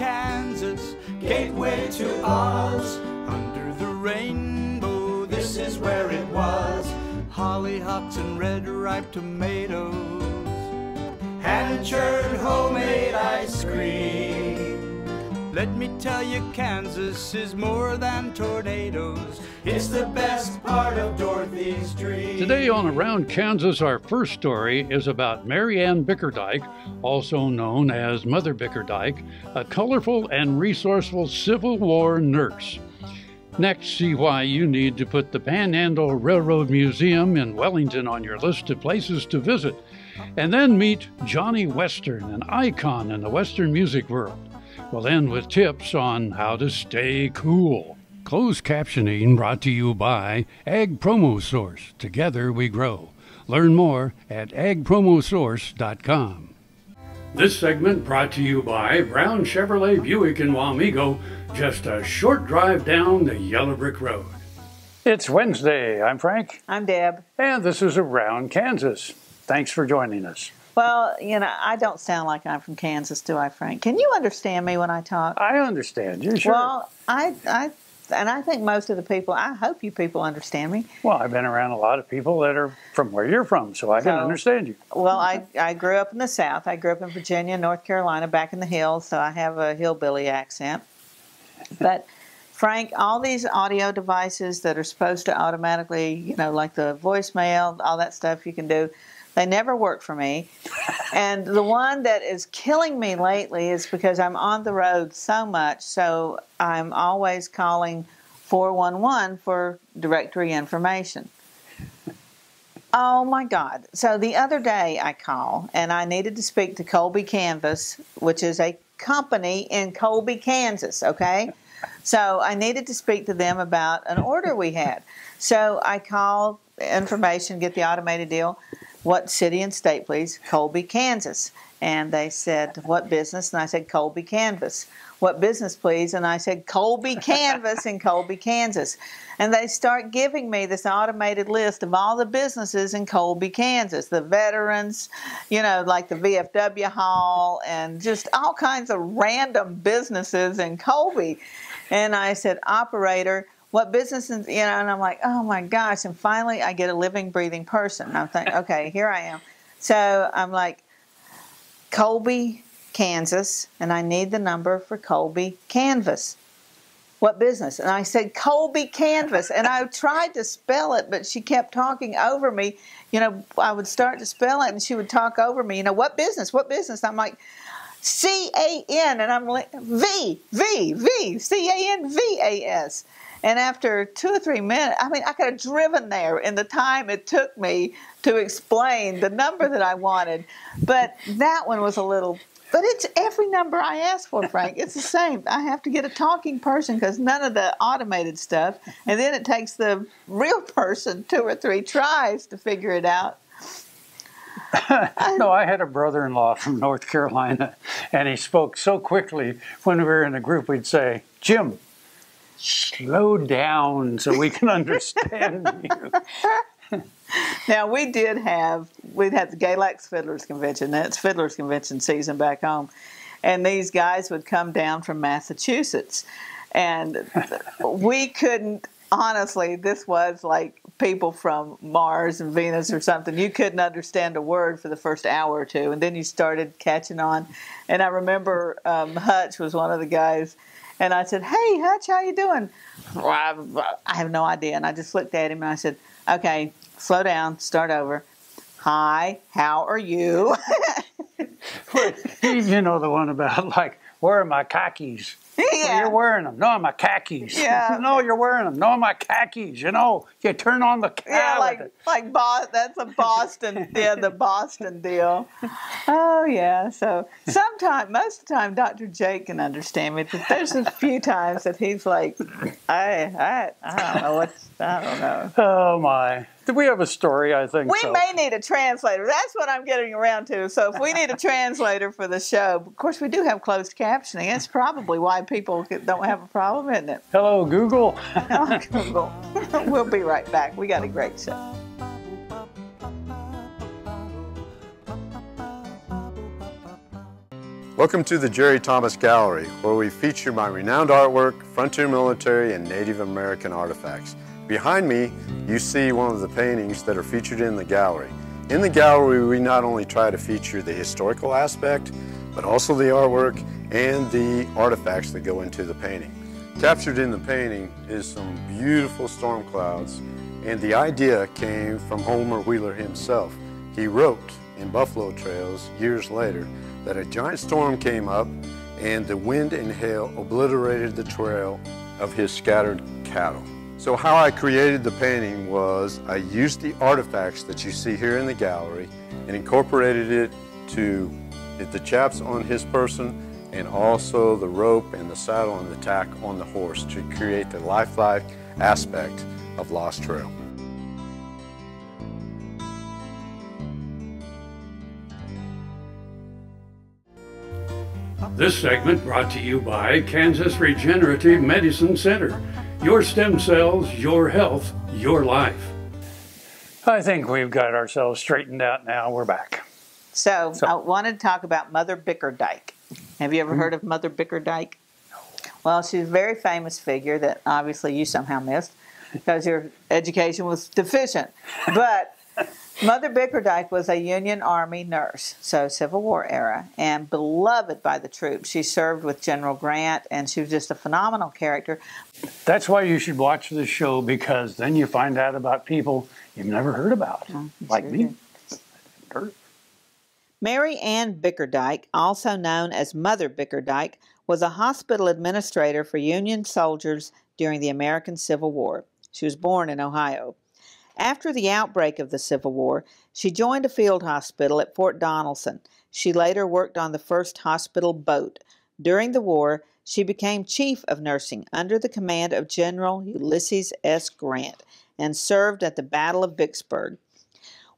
Kansas, gateway to Oz. Under the rainbow, this is where it was. Hollyhocks and red ripe tomatoes, hand churned homemade ice cream. Let me tell you, Kansas is more than tornadoes. It's the best part of Dorothy's dream. Today on Around Kansas, our first story is about Mary Ann Bickerdyke, also known as Mother Bickerdyke, a colorful and resourceful Civil War nurse. Next, see why you need to put the Panhandle Railroad Museum in Wellington on your list of places to visit. And then meet Johnny Western, an icon in the Western music world. We'll end with tips on how to stay cool. Closed captioning brought to you by Ag Promo Source. Together we grow. Learn more at agpromosource.com. This segment brought to you by Brown Chevrolet Buick in Wamego, just a short drive down the Yellow Brick Road. It's Wednesday. I'm Frank. I'm Deb. And this is Around Kansas. Thanks for joining us. Well, you know, I don't sound like I'm from Kansas, do I, Frank? Can you understand me when I talk? I understand you, sure. Well, I, I, and I think most of the people. I hope you people understand me. Well, I've been around a lot of people that are from where you're from, so I so, can understand you. Well, I, I grew up in the South. I grew up in Virginia, North Carolina, back in the hills, so I have a hillbilly accent. But Frank, all these audio devices that are supposed to automatically, you know, like the voicemail, all that stuff you can do they never work for me. and the one that is killing me lately is because I'm on the road so much, so I'm always calling 411 for directory information. Oh my God. So the other day I call and I needed to speak to Colby Canvas, which is a company in Colby, Kansas, okay? So I needed to speak to them about an order we had. So I called information, get the automated deal. What city and state, please? Colby, Kansas. And they said, What business? And I said, Colby Canvas. What business, please? And I said, Colby Canvas in Colby, Kansas. And they start giving me this automated list of all the businesses in Colby, Kansas, the veterans, you know, like the VFW Hall, and just all kinds of random businesses in Colby. And I said, Operator, what business is, you know, and I'm like, oh my gosh. And finally, I get a living, breathing person. And I'm thinking, okay, here I am. So I'm like, Colby, Kansas, and I need the number for Colby Canvas. What business? And I said, Colby Canvas. And I tried to spell it, but she kept talking over me. You know, I would start to spell it and she would talk over me. You know, what business? What business? I'm like, C A N. And I'm like, V, V, V, C A N V A S. And after two or three minutes, I mean, I could have driven there in the time it took me to explain the number that I wanted. But that one was a little, but it's every number I ask for, Frank. It's the same. I have to get a talking person because none of the automated stuff. And then it takes the real person two or three tries to figure it out. no, I had a brother in law from North Carolina, and he spoke so quickly when we were in a group, we'd say, Jim, slow down so we can understand you. now we did have we had the Galax Fiddlers Convention. That's Fiddlers Convention season back home, and these guys would come down from Massachusetts, and we couldn't honestly. This was like people from Mars and Venus or something. You couldn't understand a word for the first hour or two, and then you started catching on. And I remember um, Hutch was one of the guys and I said, "Hey, Hutch, how you doing?" Well, I, I have no idea. And I just looked at him and I said, "Okay, slow down, start over. Hi, how are you?" you know the one about like, where are my khakis? Yeah. you're wearing them. No, I'm my khakis. Yeah. no, you're wearing them. No, I'm my khakis. You know, you turn on the camera. Yeah, like like Boston. That's a Boston. yeah, the Boston deal. Oh yeah. So sometimes, most of the time, Dr. Jake can understand me. But there's a few times that he's like, I, I, I don't know what. I don't know. Oh my. Do we have a story? I think we so. may need a translator. That's what I'm getting around to. So if we need a translator for the show, of course we do have closed captioning. That's probably why people don't have a problem, isn't it? Hello, Google. oh, Google. we'll be right back. We got a great show. Welcome to the Jerry Thomas Gallery, where we feature my renowned artwork, frontier military, and Native American artifacts. Behind me, you see one of the paintings that are featured in the gallery. In the gallery, we not only try to feature the historical aspect, but also the artwork and the artifacts that go into the painting. Captured in the painting is some beautiful storm clouds, and the idea came from Homer Wheeler himself. He wrote in Buffalo Trails years later that a giant storm came up and the wind and hail obliterated the trail of his scattered cattle. So how I created the painting was I used the artifacts that you see here in the gallery and incorporated it to the chaps on his person and also the rope and the saddle and the tack on the horse to create the lifelike aspect of Lost Trail. This segment brought to you by Kansas Regenerative Medicine Center. Your stem cells, your health, your life. I think we've got ourselves straightened out now. We're back. So, so. I wanted to talk about Mother Bickerdyke. Have you ever mm-hmm. heard of Mother Bickerdyke? Well, she's a very famous figure that obviously you somehow missed because your education was deficient. But Mother Bickerdyke was a Union Army nurse, so Civil War era, and beloved by the troops. She served with General Grant, and she was just a phenomenal character. That's why you should watch this show because then you find out about people you've never heard about, oh, like sure me. Mary Ann Bickerdyke, also known as Mother Bickerdyke, was a hospital administrator for Union soldiers during the American Civil War. She was born in Ohio. After the outbreak of the Civil War, she joined a field hospital at Fort Donelson. She later worked on the first hospital boat. During the war, she became chief of nursing under the command of General Ulysses S. Grant and served at the Battle of Vicksburg.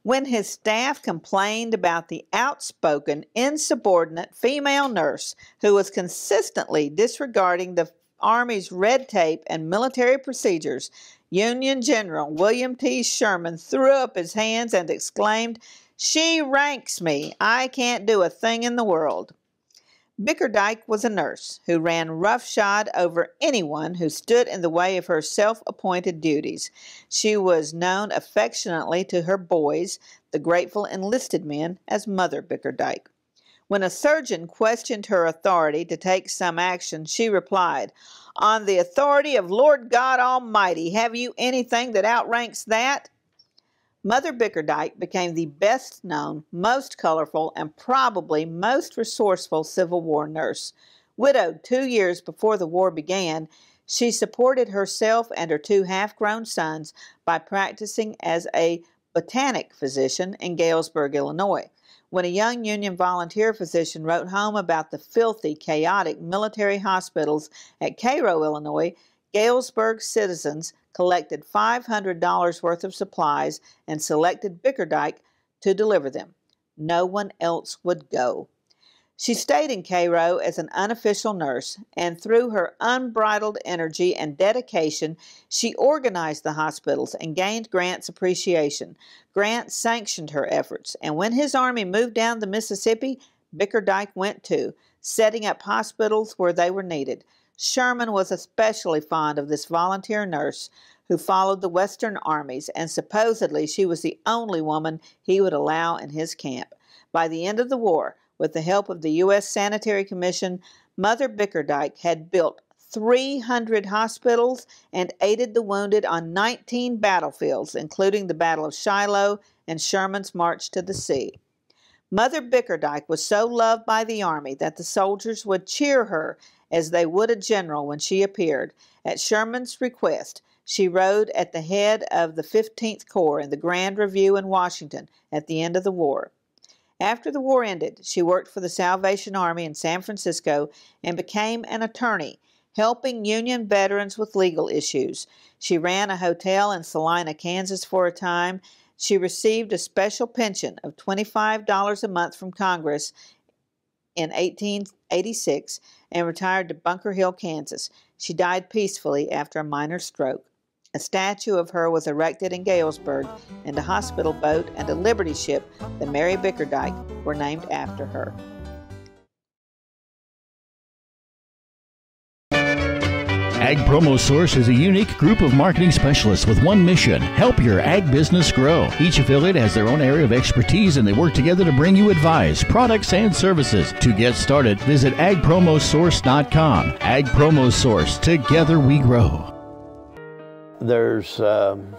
When his staff complained about the outspoken, insubordinate female nurse who was consistently disregarding the Army's red tape and military procedures, Union General William T. Sherman threw up his hands and exclaimed, She ranks me. I can't do a thing in the world. Bickerdyke was a nurse who ran roughshod over anyone who stood in the way of her self appointed duties. She was known affectionately to her boys, the grateful enlisted men, as Mother Bickerdyke. When a surgeon questioned her authority to take some action, she replied, On the authority of Lord God Almighty, have you anything that outranks that? Mother Bickerdyke became the best known, most colorful, and probably most resourceful Civil War nurse. Widowed two years before the war began, she supported herself and her two half grown sons by practicing as a botanic physician in Galesburg, Illinois when a young Union volunteer physician wrote home about the filthy, chaotic military hospitals at Cairo, Illinois, Galesburg citizens collected $500 worth of supplies and selected Bickerdyke to deliver them. No one else would go. She stayed in Cairo as an unofficial nurse, and through her unbridled energy and dedication, she organized the hospitals and gained Grant's appreciation. Grant sanctioned her efforts, and when his army moved down the Mississippi, Bickerdyke went too, setting up hospitals where they were needed. Sherman was especially fond of this volunteer nurse who followed the Western armies, and supposedly she was the only woman he would allow in his camp. By the end of the war, with the help of the U.S. Sanitary Commission, Mother Bickerdyke had built 300 hospitals and aided the wounded on 19 battlefields, including the Battle of Shiloh and Sherman's March to the Sea. Mother Bickerdyke was so loved by the Army that the soldiers would cheer her as they would a general when she appeared. At Sherman's request, she rode at the head of the 15th Corps in the Grand Review in Washington at the end of the war. After the war ended, she worked for the Salvation Army in San Francisco and became an attorney, helping Union veterans with legal issues. She ran a hotel in Salina, Kansas for a time. She received a special pension of $25 a month from Congress in 1886 and retired to Bunker Hill, Kansas. She died peacefully after a minor stroke. A statue of her was erected in Galesburg, and a hospital boat and a Liberty ship, the Mary Bickerdyke, were named after her. Ag Promo Source is a unique group of marketing specialists with one mission help your ag business grow. Each affiliate has their own area of expertise and they work together to bring you advice, products, and services. To get started, visit agpromosource.com. Ag Promo Source, together we grow. There's um,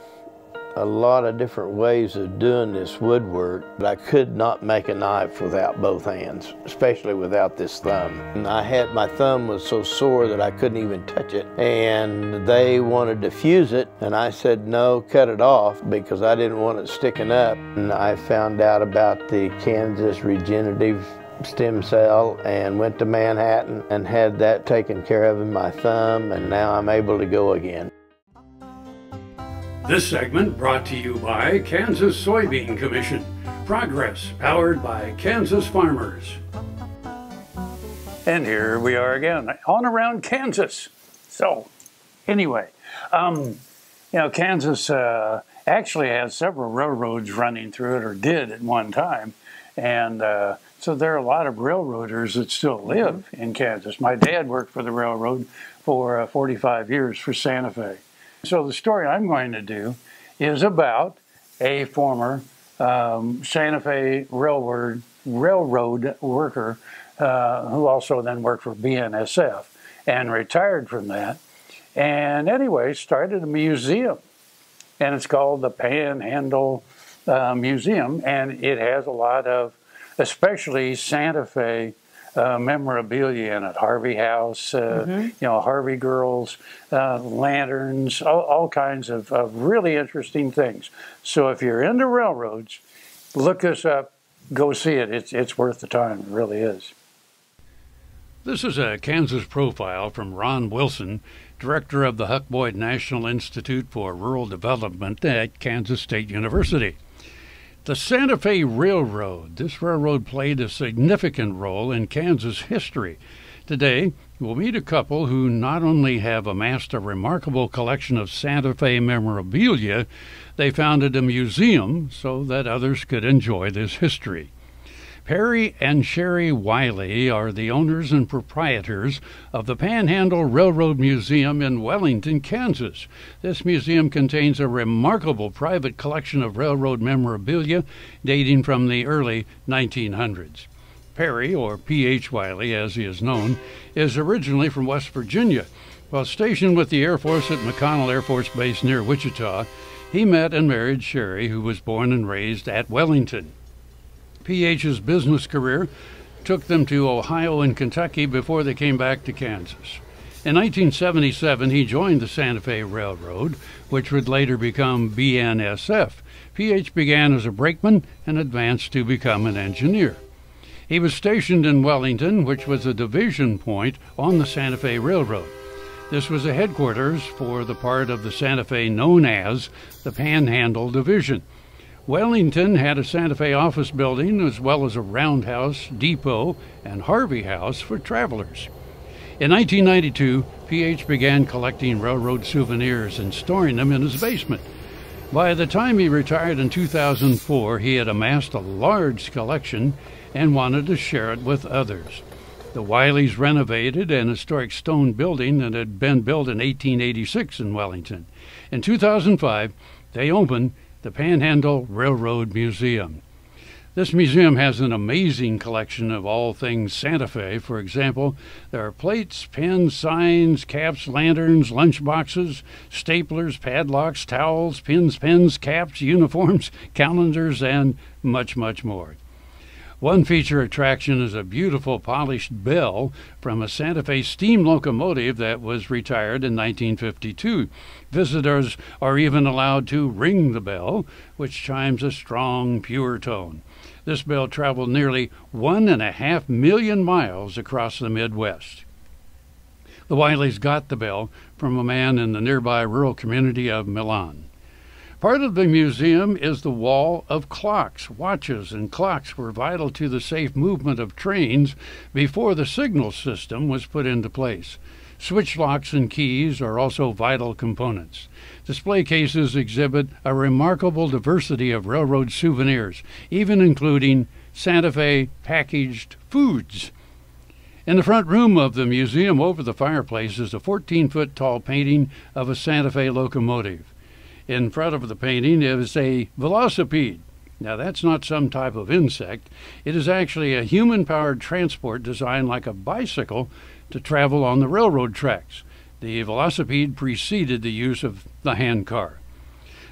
a lot of different ways of doing this woodwork, but I could not make a knife without both hands, especially without this thumb. And I had, my thumb was so sore that I couldn't even touch it. And they wanted to fuse it, and I said, no, cut it off because I didn't want it sticking up. And I found out about the Kansas Regenerative stem cell and went to Manhattan and had that taken care of in my thumb and now I'm able to go again. This segment brought to you by Kansas Soybean Commission. Progress powered by Kansas farmers. And here we are again, on around Kansas. So, anyway, um, you know, Kansas uh, actually has several railroads running through it, or did at one time. And uh, so there are a lot of railroaders that still live in Kansas. My dad worked for the railroad for uh, 45 years for Santa Fe. So the story I'm going to do is about a former um, Santa Fe railroad railroad worker uh, who also then worked for BNSF and retired from that. And anyway, started a museum, and it's called the Panhandle uh, Museum, and it has a lot of, especially Santa Fe uh, memorabilia in it. Harvey House, uh, mm-hmm. you know, Harvey Girls, uh, lanterns, all, all kinds of, of, really interesting things. So if you're into railroads, look this up, go see it. It's, it's worth the time. It really is. This is a Kansas profile from Ron Wilson, director of the Huck Boyd National Institute for Rural Development at Kansas State University. The Santa Fe Railroad. This railroad played a significant role in Kansas history. Today, we'll meet a couple who not only have amassed a remarkable collection of Santa Fe memorabilia, they founded a museum so that others could enjoy this history. Perry and Sherry Wiley are the owners and proprietors of the Panhandle Railroad Museum in Wellington, Kansas. This museum contains a remarkable private collection of railroad memorabilia dating from the early 1900s. Perry, or P.H. Wiley as he is known, is originally from West Virginia. While stationed with the Air Force at McConnell Air Force Base near Wichita, he met and married Sherry, who was born and raised at Wellington. PH's business career took them to Ohio and Kentucky before they came back to Kansas. In 1977, he joined the Santa Fe Railroad, which would later become BNSF. PH began as a brakeman and advanced to become an engineer. He was stationed in Wellington, which was a division point on the Santa Fe Railroad. This was a headquarters for the part of the Santa Fe known as the Panhandle Division. Wellington had a Santa Fe office building as well as a roundhouse, depot, and Harvey House for travelers. In 1992, PH began collecting railroad souvenirs and storing them in his basement. By the time he retired in 2004, he had amassed a large collection and wanted to share it with others. The Wileys renovated an historic stone building that had been built in 1886 in Wellington. In 2005, they opened the Panhandle Railroad Museum. This museum has an amazing collection of all things Santa Fe. For example, there are plates, pens, signs, caps, lanterns, lunch boxes, staplers, padlocks, towels, pins, pens, caps, uniforms, calendars, and much, much more. One feature attraction is a beautiful polished bell from a Santa Fe steam locomotive that was retired in 1952. Visitors are even allowed to ring the bell, which chimes a strong, pure tone. This bell traveled nearly one and a half million miles across the Midwest. The Wileys got the bell from a man in the nearby rural community of Milan. Part of the museum is the wall of clocks. Watches and clocks were vital to the safe movement of trains before the signal system was put into place. Switch locks and keys are also vital components. Display cases exhibit a remarkable diversity of railroad souvenirs, even including Santa Fe packaged foods. In the front room of the museum over the fireplace is a 14 foot tall painting of a Santa Fe locomotive. In front of the painting is a velocipede. Now, that's not some type of insect. It is actually a human powered transport designed like a bicycle to travel on the railroad tracks. The velocipede preceded the use of the hand car.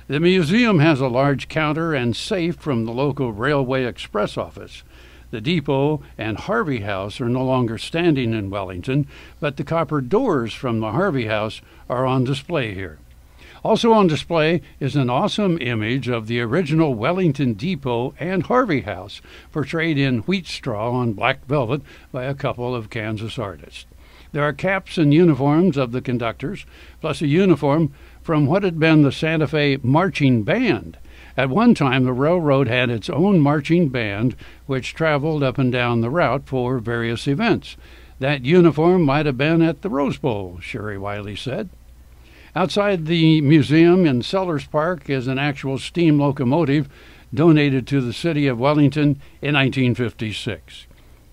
The museum has a large counter and safe from the local Railway Express office. The depot and Harvey House are no longer standing in Wellington, but the copper doors from the Harvey House are on display here. Also on display is an awesome image of the original Wellington Depot and Harvey House, portrayed in wheat straw on black velvet by a couple of Kansas artists. There are caps and uniforms of the conductors, plus a uniform from what had been the Santa Fe Marching Band. At one time, the railroad had its own marching band, which traveled up and down the route for various events. That uniform might have been at the Rose Bowl, Sherry Wiley said. Outside the museum in Sellers Park is an actual steam locomotive donated to the city of Wellington in 1956.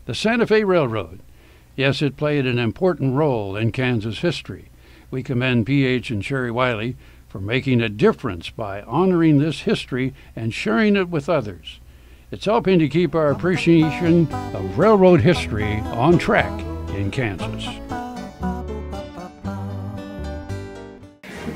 The Santa Fe Railroad. Yes, it played an important role in Kansas history. We commend PH and Sherry Wiley for making a difference by honoring this history and sharing it with others. It's helping to keep our appreciation of railroad history on track in Kansas.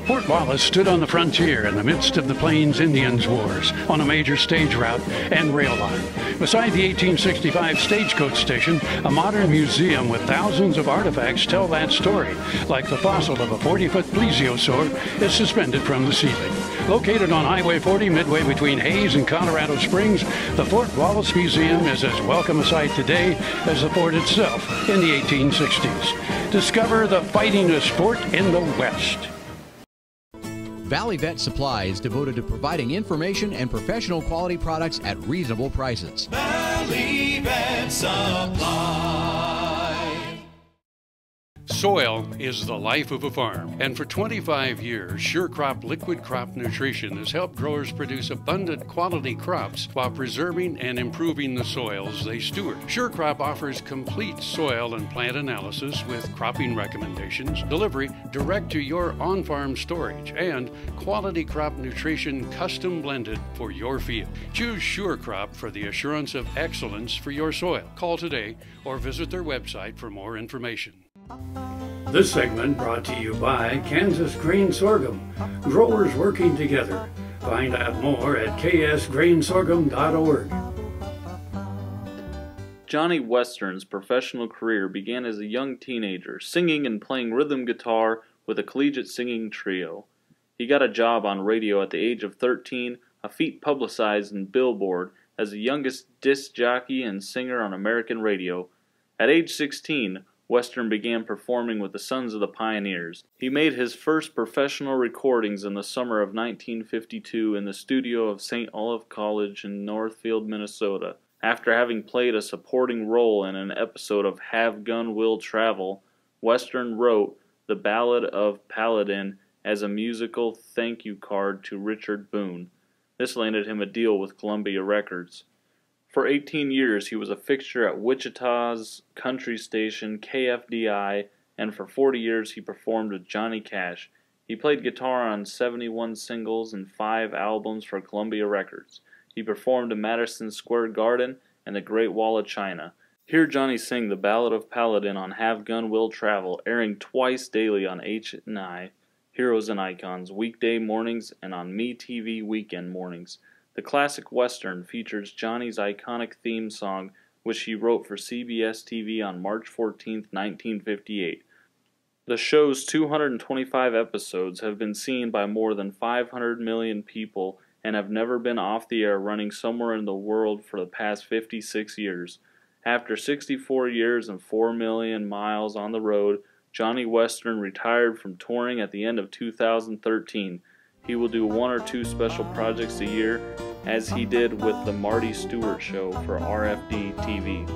Fort Wallace stood on the frontier in the midst of the Plains Indians Wars on a major stage route and rail line. Beside the 1865 stagecoach station, a modern museum with thousands of artifacts tell that story, like the fossil of a 40-foot plesiosaur is suspended from the ceiling. Located on Highway 40 midway between Hays and Colorado Springs, the Fort Wallace Museum is as welcome a sight today as the fort itself in the 1860s. Discover the fightingest sport in the West. Valley Vet Supply is devoted to providing information and professional quality products at reasonable prices. Valley Vet Supply. Soil is the life of a farm, and for 25 years, SureCrop Liquid Crop Nutrition has helped growers produce abundant quality crops while preserving and improving the soils they steward. SureCrop offers complete soil and plant analysis with cropping recommendations, delivery direct to your on farm storage, and quality crop nutrition custom blended for your field. Choose SureCrop for the assurance of excellence for your soil. Call today or visit their website for more information. This segment brought to you by Kansas Grain Sorghum, growers working together. Find out more at ksgrainsorghum.org. Johnny Western's professional career began as a young teenager, singing and playing rhythm guitar with a collegiate singing trio. He got a job on radio at the age of 13, a feat publicized in Billboard as the youngest disc jockey and singer on American radio. At age 16, Western began performing with the Sons of the Pioneers. He made his first professional recordings in the summer of 1952 in the studio of St. Olaf College in Northfield, Minnesota. After having played a supporting role in an episode of Have Gun Will Travel, Western wrote The Ballad of Paladin as a musical thank you card to Richard Boone. This landed him a deal with Columbia Records. For 18 years, he was a fixture at Wichita's country station KFDI, and for 40 years, he performed with Johnny Cash. He played guitar on 71 singles and 5 albums for Columbia Records. He performed in Madison Square Garden and the Great Wall of China. Hear Johnny sing the Ballad of Paladin on Have Gun Will Travel, airing twice daily on H&I, Heroes and Icons, weekday mornings, and on MeTV weekend mornings. The classic Western features Johnny's iconic theme song, which he wrote for CBS TV on March 14, 1958. The show's 225 episodes have been seen by more than 500 million people and have never been off the air running somewhere in the world for the past 56 years. After 64 years and 4 million miles on the road, Johnny Western retired from touring at the end of 2013. He will do one or two special projects a year, as he did with The Marty Stuart Show for RFD TV.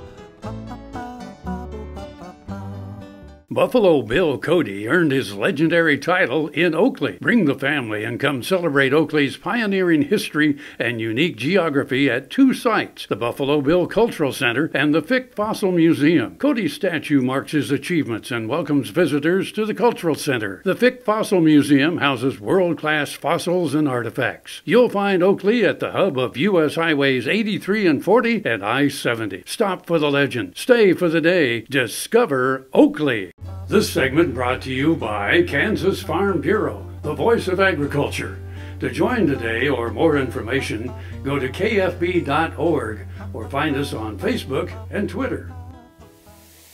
Buffalo Bill Cody earned his legendary title in Oakley. Bring the family and come celebrate Oakley's pioneering history and unique geography at two sites the Buffalo Bill Cultural Center and the Fick Fossil Museum. Cody's statue marks his achievements and welcomes visitors to the Cultural Center. The Fick Fossil Museum houses world class fossils and artifacts. You'll find Oakley at the hub of U.S. Highways 83 and 40 and I 70. Stop for the legend, stay for the day, discover Oakley. This segment brought to you by Kansas Farm Bureau, the voice of agriculture. To join today or more information, go to kfb.org or find us on Facebook and Twitter.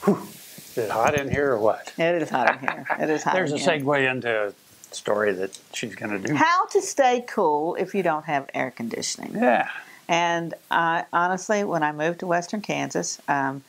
Is it hot in here or what? It is hot in here. It is hot There's in a here. segue into a story that she's going to do. How to stay cool if you don't have air conditioning. Yeah. And I, honestly, when I moved to Western Kansas, um,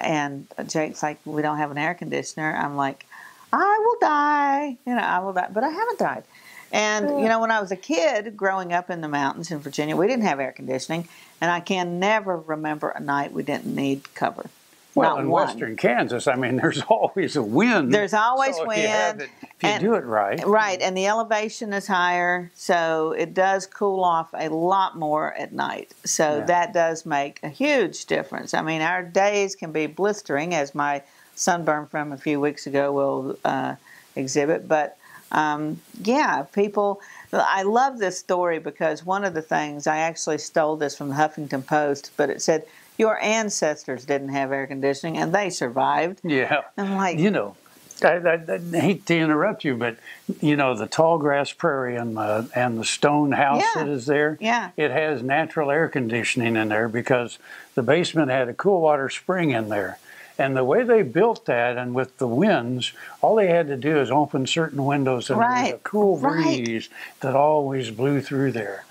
and Jake's like, "We don't have an air conditioner." I'm like, "I will die," you know, I will die, but I haven't died. And you know, when I was a kid growing up in the mountains in Virginia, we didn't have air conditioning, and I can never remember a night we didn't need cover. Well, in one. western Kansas, I mean, there's always a wind. There's always So if you wind, it- if you and- do it right. Right, and the elevation is higher, so it does cool off a lot more at night. So Yeah. that does make a huge difference. I mean, our days can be blistering, as my sunburn from a few weeks ago will uh, exhibit. But um, yeah, people. I love this story because one of the things I actually stole this from the Huffington Post, but it said your ancestors didn't have air conditioning and they survived. Yeah. I'm like, You know, I, I, I hate to interrupt you, but you know the tall grass prairie and the and the stone house Yeah. that is there. Yeah. It has natural air conditioning in there because the basement had a cool water spring in there. And the way they built that, and with the winds, all they had to do is open certain windows, and there was a Right, cool right. breeze that always blew through there.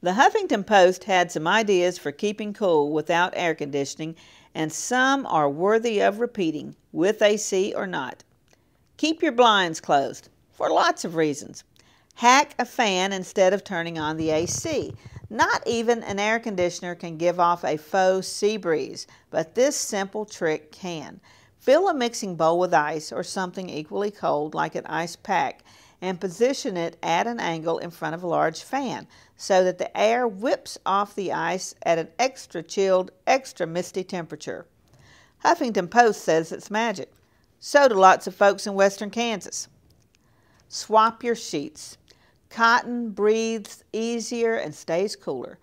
The Huffington Post had some ideas for keeping cool without air conditioning, and some are worthy of repeating, with AC or not. Keep your blinds closed, for lots of reasons. Hack a fan instead of turning on the AC. Not even an air conditioner can give off a faux sea breeze, but this simple trick can. Fill a mixing bowl with ice or something equally cold, like an ice pack, and position it at an angle in front of a large fan so that the air whips off the ice at an extra chilled, extra misty temperature. Huffington Post says it's magic. So do lots of folks in western Kansas. Swap your sheets. Cotton breathes easier and stays cooler.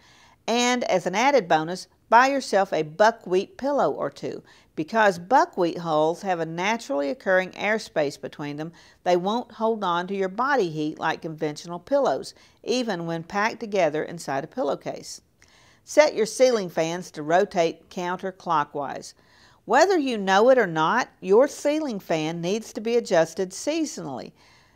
And as an added bonus, buy yourself a buckwheat pillow or two. Because buckwheat hulls have a naturally occurring airspace between them, they won't hold on to your body heat like conventional pillows, even when packed together inside a pillowcase. Set your ceiling fans to rotate counterclockwise. Whether you know it or not, your ceiling fan needs to be adjusted seasonally.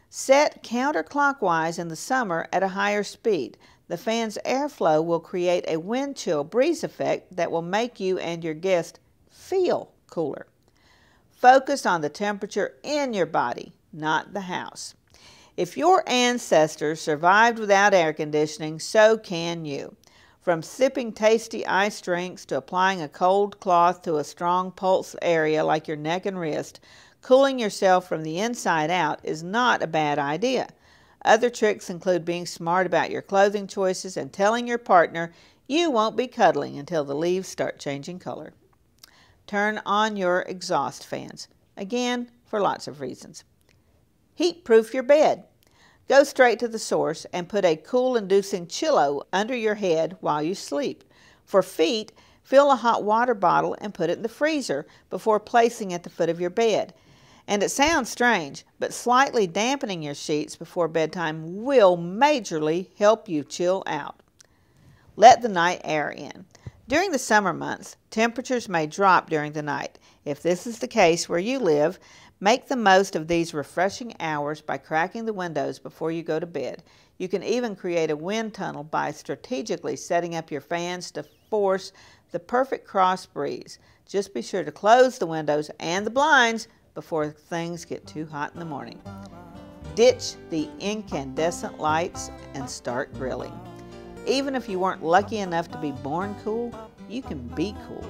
Set counterclockwise in the summer at a higher speed. The fan's airflow will create a wind chill breeze effect that will make you and your guest feel cooler. Focus on the temperature in your body, not the house. If your ancestors survived without air conditioning, so can you. From sipping tasty ice drinks to applying a cold cloth to a strong pulse area like your neck and wrist, cooling yourself from the inside out is not a bad idea. Other tricks include being smart about your clothing choices and telling your partner you won't be cuddling until the leaves start changing color. Turn on your exhaust fans, again, for lots of reasons. Heat proof your bed. Go straight to the source and put a cool inducing chillo under your head while you sleep. For feet, fill a hot water bottle and put it in the freezer before placing at the foot of your bed. And it sounds strange, but slightly dampening your sheets before bedtime will majorly help you chill out. Let the night air in. During the summer months, temperatures may drop during the night. If this is the case where you live, make the most of these refreshing hours by cracking the windows before you go to bed. You can even create a wind tunnel by strategically setting up your fans to force the perfect cross breeze. Just be sure to close the windows and the blinds before things get too hot in the morning. Ditch the incandescent lights and start grilling. Even if you weren't lucky enough to be born cool, you can be cool.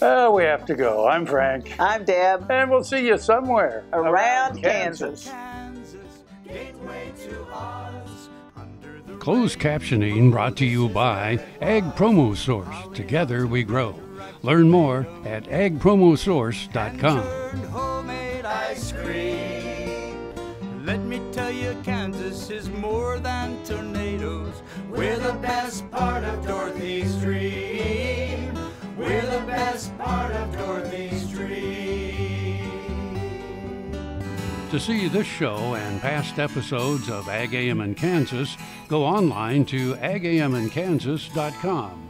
Oh, we have to go. I'm Frank. I'm Deb. And we'll see you somewhere around, around Kansas. Closed captioning brought to you by Ag Promo Source. Together we grow. Learn more at agpromosource.com. Homemade ice cream. Let me tell you, Kansas is more than tornadoes. We're the best part of Dorothy's dream. We're the best part of Dorothy's dream. To see this show and past episodes of Ag AM in Kansas, go online to agamandkansas.com.